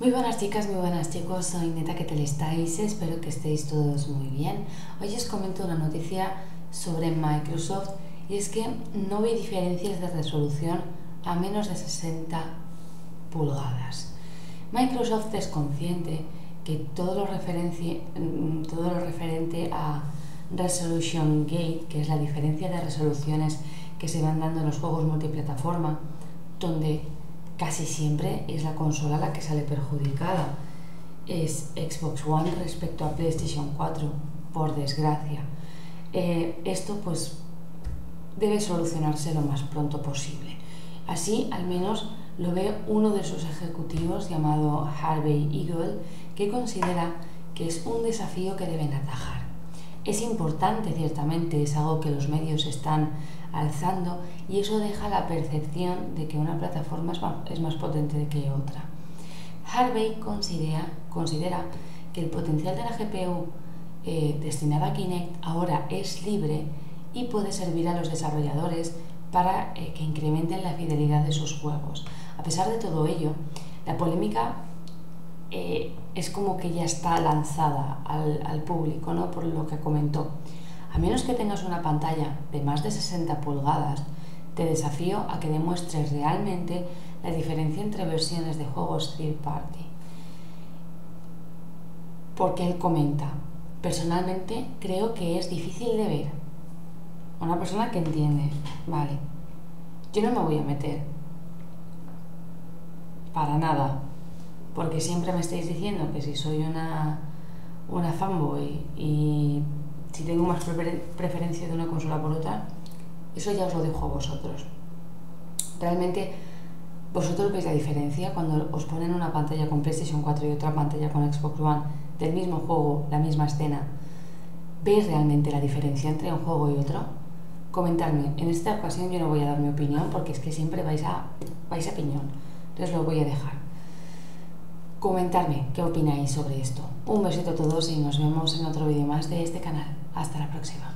Muy buenas chicas, muy buenas chicos, soy Neta, ¿qué tal estáis? Espero que estéis todos muy bien. Hoy os comento una noticia sobre Microsoft y es que no ve diferencias de resolución a menos de 60 pulgadas. Microsoft es consciente que todo lo, mm, todo lo referente a Resolution Gate, que es la diferencia de resoluciones que se van dando en los juegos multiplataforma, donde casi siempre es la consola la que sale perjudicada. Es Xbox One respecto a PlayStation 4, por desgracia. Eh, esto pues debe solucionarse lo más pronto posible. Así al menos lo ve uno de sus ejecutivos llamado Harvey Eagle, que considera que es un desafío que deben atajar. Es importante, ciertamente, es algo que los medios están alzando y eso deja la percepción de que una plataforma es más, potente que otra. Harvey considera, considera, que el potencial de la GPU eh, destinada a Kinect ahora es libre y puede servir a los desarrolladores para eh, que incrementen la fidelidad de sus juegos. A pesar de todo ello, la polémica eh, es como que ya está lanzada al, al público, ¿no? por lo que comentó. A menos que tengas una pantalla de más de 60 pulgadas, te desafío a que demuestres realmente la diferencia entre versiones de juegos third party. Porque él comenta, personalmente creo que es difícil de ver. Una persona que entiende, vale, yo no me voy a meter para nada, porque siempre me estáis diciendo que si soy una, una fanboy y si tengo más preferencia de una consola por otra, eso ya os lo dejo a vosotros. Realmente, vosotros veis la diferencia cuando os ponen una pantalla con PlayStation 4 y otra pantalla con Xbox One del mismo juego, la misma escena. ¿Veis realmente la diferencia entre un juego y otro? Comentadme. En esta ocasión yo no voy a dar mi opinión porque es que siempre vais a, vais a piñón. Entonces lo voy a dejar. Comentadme qué opináis sobre esto. Un besito a todos y nos vemos en otro vídeo más de este canal. Hasta la próxima.